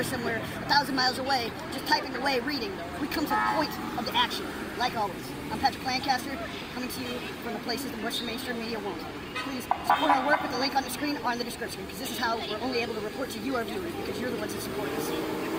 computer somewhere, a thousand miles away, just typing away, reading. We come to the point of the action, like always. I'm Patrick Lancaster, coming to you from the places the Western mainstream media won't. Please support our work with the link on the screen or in the description, because this is how we're only able to report to you, our viewers, because you're the ones that support us.